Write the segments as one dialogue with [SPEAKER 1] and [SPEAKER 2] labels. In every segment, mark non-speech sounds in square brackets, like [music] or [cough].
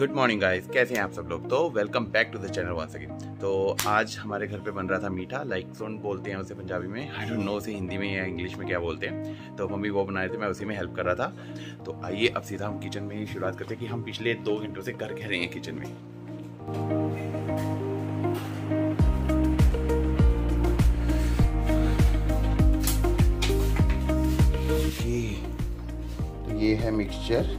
[SPEAKER 1] Good morning guys कैसे हैं आप सब लोग? तो welcome back to the channel once again तो आज हमारे घर पे बन रहा था मीठा लाइक सोन बोलते हैं उसे पंजाबी में. आई डोंट नो उसे हिंदी में या इंग्लिश में क्या बोलते हैं. तो मम्मी वो बना रहे थे, मैं उसी में हेल्प कर रहा था. तो आइए अब सीधा हम किचन में ही शुरुआत करते हैं कि हम पिछले दो घंटों से कर कह रहे हैं किचन में. तो ये है मिक्सचर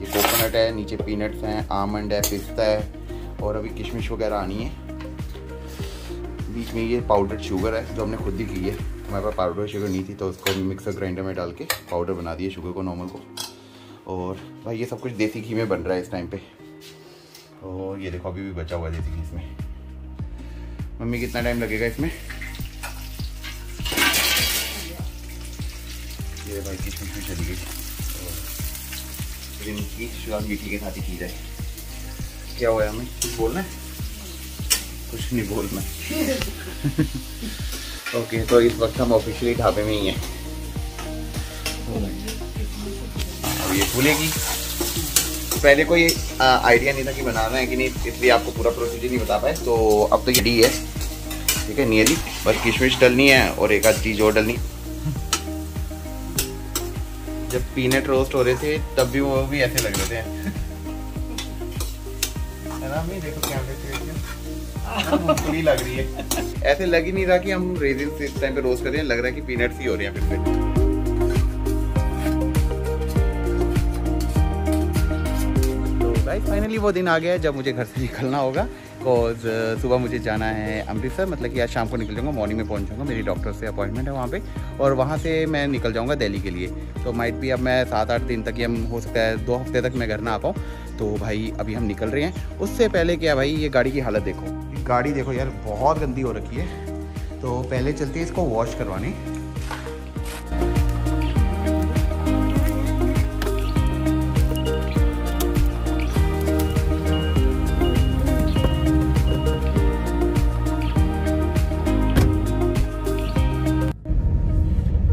[SPEAKER 1] ये कोकोनट है, नीचे पीनट्स हैं आमंड है, पिस्ता है, और अभी किशमिश वगैरह आनी है। बीच में ये पाउडर शुगर है, जो हमने खुद ही की है। हमारे पास पाउडर शुगर नहीं थी तो उसको मिक्सर ग्राइंडर में डाल के पाउडर बना दिए शुगर को नॉर्मल को। और भाई, ये सब कुछ देसी घी में बन रहा है इस टाइम पे। और ये देखो, अभी भी बचा हुआ है देसी घी इसमें। मम्मी, कितना टाइम लगेगा इसमें? ये भाई, किशमिश चली गई। लेकिन की शुरुआत मीठी के साथ ही की जाए। क्या हुआ हमें कुछ बोलना कुछ नहीं बोलना। ओके तो इस वक्त हम ऑफिशियली ढाबे में ही हैं। अब ये फूलेगी पहले कोई आइडिया नहीं था कि बनाना है कि नहीं, इसलिए आपको पूरा प्रोसीजर नहीं बता पाए तो अब तो ये डी है। ठीक है नियरली बस किशमिश डलनी है और एक आध चीज़ और डलनी। जब पीनट रोस्ट हो रहे थे, तब भी वो भी ऐसे लग रहे थे। देखो कैमरे लग रही है। ऐसे लग ही नहीं रहा कि हम रेजिन इस टाइम पे रोस्ट कर रहे हैं, लग रहा है कि पीनट्स ही हो रहे हैं फिर से। फाइनली वो दिन आ गया है जब मुझे घर से निकलना होगा। बिकॉज़ सुबह मुझे जाना है अमृतसर मतलब कि आज शाम को निकल जाऊँगा मॉर्निंग में पहुँच जाऊँगा, मेरी डॉक्टर से अपॉइंटमेंट है वहाँ पे, और वहाँ से मैं निकल जाऊँगा दिल्ली के लिए। तो माइट भी अब मैं सात आठ दिन तक हम हो सकता है दो हफ़्ते तक मैं घर ना आ पाऊँ। तो भाई, अभी हम निकल रहे हैं। उससे पहले क्या भाई, ये गाड़ी की हालत देखो। गाड़ी देखो यार, बहुत गंदी हो रखी है। तो पहले चलते हैं इसको वॉश करवाने।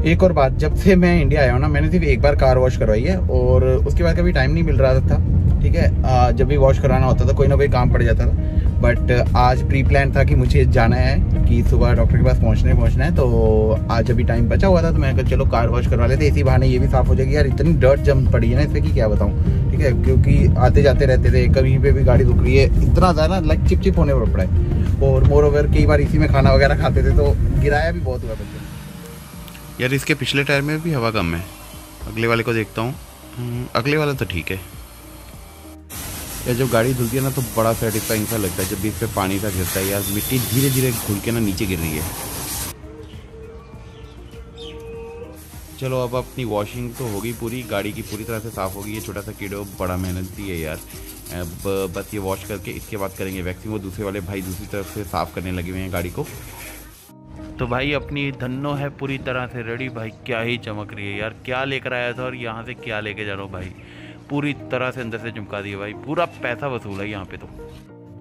[SPEAKER 1] एक और बात, जब से मैं इंडिया आया हूँ ना, मैंने सिर्फ़ एक बार कार वॉश करवाई है और उसके बाद कभी टाइम नहीं मिल रहा था, ठीक है? जब भी वॉश कराना होता था, कोई ना कोई काम पड़ जाता था। बट आज प्री प्लान था कि मुझे जाना है, कि सुबह डॉक्टर के पास पहुँचने पहुँचना है तो आज अभी टाइम बचा हुआ था तो मैंने कहा चलो कार वॉश करवा लेते, इसी बहाने ये भी साफ़ हो जाएगी। यार, इतनी डर्ट जम पड़ी है ना इससे कि क्या बताऊँ, ठीक है? क्योंकि आते जाते रहते थे, कहीं पे भी गाड़ी रुक रही है, इतना ज़्यादा लाइक चिप चिप होने पर पड़ा है। और मोर ओवर कई बार इसी में खाना वगैरह खाते थे तो गिराया भी बहुत हुआ बच्चे यार इसके पिछले टायर में भी हवा कम है। अगले वाले को देखता हूँ। हम्म, अगले वाला तो ठीक है। यार जब गाड़ी धुलती है ना तो बड़ा सेटिस्फाइंग सा लगता है जब भी इस पर पानी सा गिरता है। यार मिट्टी धीरे धीरे घुल के ना नीचे गिर रही है। चलो अब अपनी वॉशिंग तो होगी पूरी। गाड़ी की पूरी तरह से साफ़ होगी। ये छोटा सा कीड़ो बड़ा मेहनत है यार। अब बस ये वॉश करके इसके बाद करेंगे वैक्सिंग वो दूसरे वाले भाई दूसरी तरफ़ से साफ़ करने लगे हुए हैं गाड़ी को। तो भाई अपनी धनो है पूरी तरह से रेडी भाई क्या ही चमक रही है यार, क्या लेकर आया था और यहाँ से क्या लेके जा रहा हूँ भाई? पूरी तरह से अंदर से चमका दिया भाई, पूरा पैसा वसूल है यहाँ पे तो।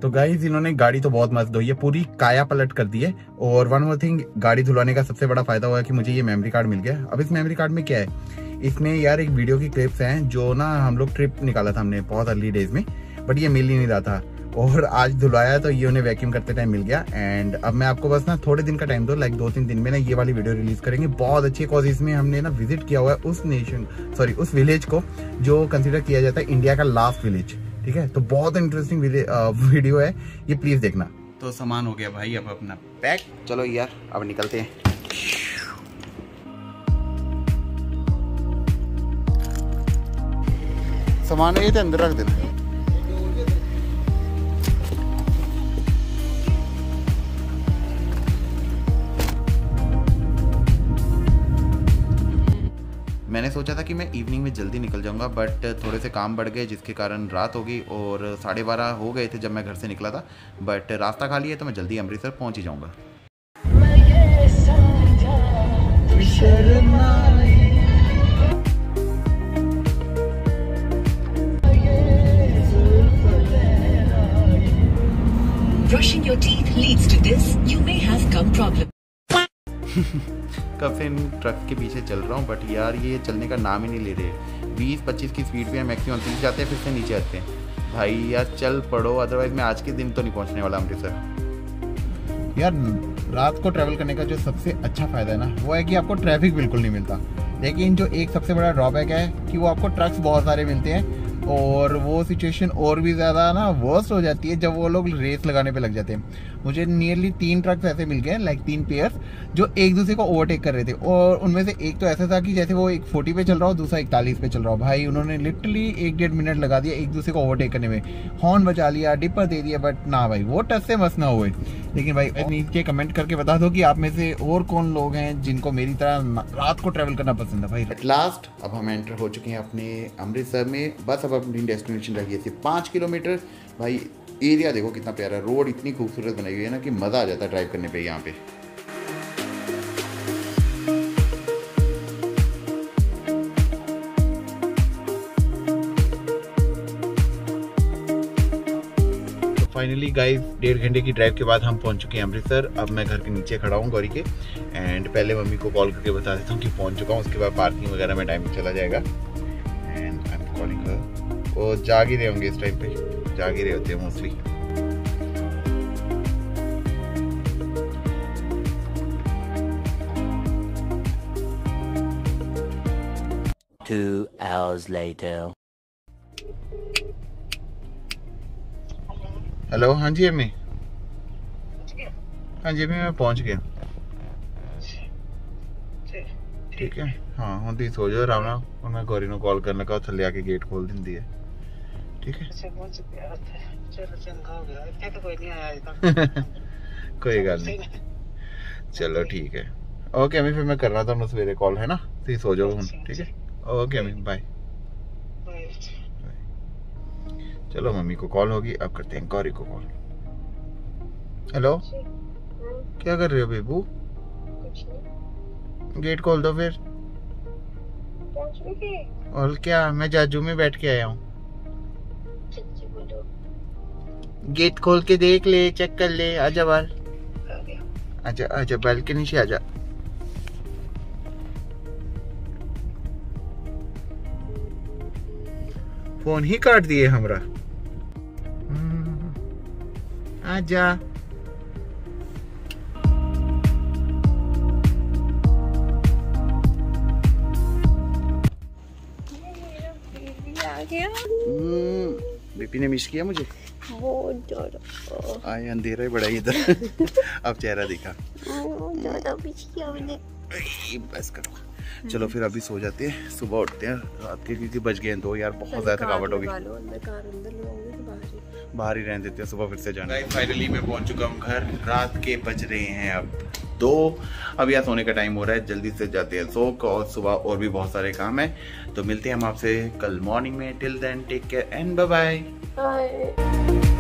[SPEAKER 1] तो गाइज़ इन्होंने गाड़ी तो बहुत मस्त धोई है, पूरी काया पलट कर दी है। और वन मोर थिंग गाड़ी धुलवाने का सबसे बड़ा फ़ायदा हुआ कि मुझे ये मेमोरी कार्ड मिल गया। अब इस मेमोरी कार्ड में क्या है? इसमें यार एक वीडियो की क्लिप्स हैं, जो ना हम लोग ट्रिप निकाला था हमने बहुत अर्ली डेज़ में बट ये मिल ही नहीं रहा था। और आज धुलाया तो ये उन्हें वैक्यूम करते टाइम मिल गया। एंड अब मैं आपको बस ना थोड़े दिन का टाइम दो लाइक दो तीन दिन में ना ये वाली वीडियो रिलीज़ करेंगे। बहुत अच्छी कॉज इसमें हमने ना विज़िट किया हुआ है उस नेशन सॉरी उस विलेज को, जो कंसिडर किया जाता है इंडिया का लास्ट विलेज ठीक है? तो बहुत इंटरेस्टिंग वीडियो है। ये प्लीज़ देखना। तो सामान हो गया भाई, अब अपना पैक चलो यार, अब निकलते हैं। सामान ये अंदर रख देना। मैंने सोचा था कि मैं इवनिंग में जल्दी निकल जाऊँगा बट थोड़े से काम बढ़ गए जिसके कारण रात हो गई और साढ़े बारह हो गए थे जब मैं घर से निकला था। बट रास्ता खाली है तो मैं जल्दी अमृतसर पहुँच ही जाऊँगा। Brushing your teeth leads to this, you may have gum. [laughs] कब से इन ट्रक के पीछे चल रहा हूँ बट यार ये चलने का नाम ही नहीं ले रहे। बीस, पच्चीस की स्पीड पे हम मैक्सिमम तीस जाते हैं, फिर से नीचे आते हैं। भाई यार, चल पड़ो अदरवाइज़ मैं आज के दिन तो नहीं पहुँचने वाला अमृतसर।
[SPEAKER 2] यार, रात को ट्रैवल करने का जो सबसे अच्छा फ़ायदा है ना, वो है कि आपको ट्रैफ़िक बिल्कुल नहीं मिलता। लेकिन जो एक सबसे बड़ा ड्रॉबैक है कि वो आपको ट्रक्स बहुत सारे मिलते हैं और वो सिचुएशन और भी ज़्यादा ना वर्स्ट हो जाती है जब वो लोग रेस लगाने पे लग जाते हैं। मुझे नियरली तीन ट्रक्स ऐसे मिल गए लाइक तीन पेयर्स जो एक दूसरे को ओवरटेक कर रहे थे। और उनमें से एक तो ऐसा था कि जैसे वो एक फोर्टी पे चल रहा हो, दूसरा इकतालीस पे चल रहा हो। भाई, उन्होंने लिटरली एक डेढ़ मिनट लगा दिया एक दूसरे को ओवरटेक करने में। हॉर्न बचा लिया डिपर दे दिया बट ना भाई, वो टच से मस ना हुए। लेकिन भाई नीचे कमेंट करके बता दो कि आप में से और कौन लोग हैं जिनको मेरी तरह रात को ट्रेवल करना पसंद है भाई।
[SPEAKER 1] एट लास्ट अब हम एंटर हो चुके हैं अपने अमृतसर में। बस अब अपनी डेस्टिनेशन रही है सिर्फ़ पाँच किलोमीटर। भाई एरिया देखो कितना प्यारा रोड इतनी खूबसूरत बनाई हुई है ना कि मज़ा आ जाता है ड्राइव करने पे यहाँ पे। गाइस डेढ़ घंटे की ड्राइव के बाद हम पहुँच चुके हैं अमृतसर। अब मैं घर के नीचे खड़ा हूँ गौरी के। एंड पहले मम्मी को कॉल करके बता देता हूँ कि पहुँच चुका हूँ, उसके बाद पार्किंग वगैरह में टाइम चला जाएगा। एंड आई एम कॉलिंग हर वो जाग ही रहे होंगे इस टाइम पे। जाग ही रहे होते हैं mostly
[SPEAKER 3] Two hours later.
[SPEAKER 1] Hello हाँ जी अम्मी हाँ जी अम्मी मैं पहुंच गया ठीक है हाँ ਹੁਣ ਤੁਸੀਂ ਸੋ ਜਾਓ ਆਰਾਮ ਨਾਲ ਹੁਣ ਮੈਂ ਗੌਰੀ ਨੂੰ ਕਾਲ ਕਰਨ ਲੱਗਾ ਥੱਲੇ ਆ ਕੇ ਗੇਟ ਖੋਲ ਦਿੰਦੀ ਹੈ ਠੀਕ ਹੈ
[SPEAKER 4] ਅੱਛਾ ਪਹੁੰਚ ਗਿਆ ਉੱਥੇ ਚਲੋ ਚੰਗਾ ਹੋ ਗਿਆ ਇੱਥੇ ਤਾਂ ਕੋਈ ਨਹੀਂ ਆਇਆ ਅਜੇ ਤੱਕ
[SPEAKER 1] ਕੋਈ [laughs] ਗੱਲ ਨਹੀਂ ਚਲੋ ਠੀਕ ਹੈ ਓਕੇ ਅਮੀ ਫਿਰ ਮੈਂ ਕਰਨਾ ਤੁਹਾਨੂੰ ਸਵੇਰੇ ਕਾਲ ਹੈ ਨਾ ਤੁਸੀਂ ਸੋ ਜਾਓ ਹੁਣ ठीक है ओके अमी बाय
[SPEAKER 4] ਬਾਏ
[SPEAKER 1] चलो मम्मी को कॉल होगी अब करते हैं गौरी को कॉल। हेलो? क्या कर रहे हो बेबू? गेट खोल दो फिर। और क्या मैं जाजू में बैठ के आया हूँ। गेट खोल के देख ले चेक कर ले। आजा बाहर आजा आजा बालकनी से आजा। फ़ोन ही काट दिए हमरा। आजा।
[SPEAKER 5] आ
[SPEAKER 1] बीपी ने मिस किया मुझे?
[SPEAKER 5] बहुत
[SPEAKER 1] आए अंधेरा ही बड़ा ही इधर। [laughs] अब चेहरा दिखा। बस करो। चलो फिर अभी सो जाते हैं सुबह उठते हैं रात के क्योंकि बज गए दो यार बहुत ज़्यादा थकावट होगी।
[SPEAKER 5] तो बाहर ही?
[SPEAKER 1] रहने देते हैं सुबह फिर से जाना। फाइनली मैं पहुँच चुका हूँ घर रात के बज रहे हैं अब दो। अब यहाँ सोने का टाइम हो रहा है जल्दी से जाते हैं सो और सुबह और भी बहुत सारे काम है। तो मिलते हैं हम आपसे कल मॉर्निंग में till then take care and bye
[SPEAKER 5] bye